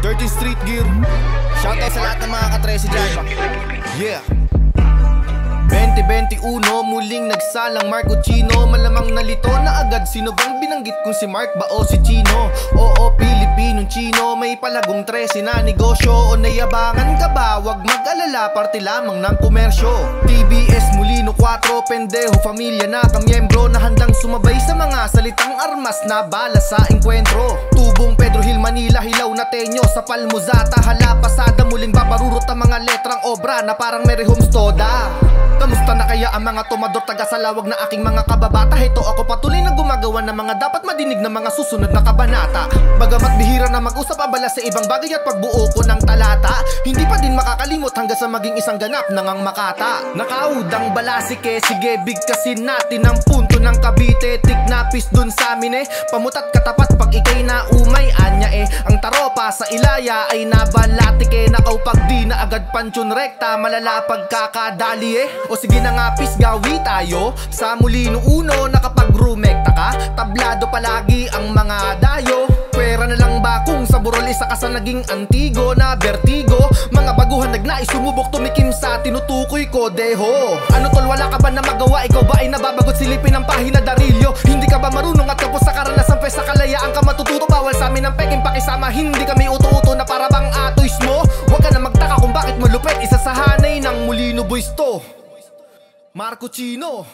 13 Street Gear. Shoutout sa lahat ng mga katresi dyan. Yeah. 2021 muling nagsalang Marco Chino Malamang nalito na agad Sino bang binanggit kung si Mark ba o si Chino? Oo, Pilipinong Chino May palagong 13 na negosyo. O nayabangan ka ba? Huwag mag-alala Parte lamang ng komersyo. TBS Mulino 4 Pendeho Familia na kamyembro Na handang sumabay sa mga salitang armas Na bala sa enkwentro Tenyo Sa Palmuzata. Hala pasada Muling babarurot ang mga letrang obra Na parang Mary Holmes Toda. Kamusta na kaya ang mga tumador taga sa lawag na aking mga kababata? Heto ako patuloy na gumagawa ng mga dapat madinig na mga susunod na kabanata. Bagamat bihira na mag-usap abala sa ibang bagay at pagbuo ko ng talata. Hindi makakalimot hanggang sa maging isang ganap ng ang makata. Nakaudang balasike, sige bigkasin natin ang punto ng Cavite. Tignapis dun sa amin eh, pamutat katapat pag ikay na umay Anya eh, ang taropa sa ilaya ay nabalatike Nakaw pag di na agad pansyon rekta, malala pagkakadali eh. O sige na nga pis gawi tayo. Sa mulino uno nakapag rumekta ka burol isa ka sa naging antigo na vertigo Mga baguhan nagnais sumubok tumikim sa tinutukoy ko deho. Ano tol wala ka ba na magawa? Ikaw ba ay nababagot? Silipin ng pahina darilyo. Hindi ka ba marunong at kapos sa karanasan pwes sa kalayaan ka matututo? Bawal sa amin ang peking pakisama hindi kami uto-uto na para bang atoys mo? Huwag ka na magtaka kung bakit malupit isa sa hanay ng mulino boys to Marco Chino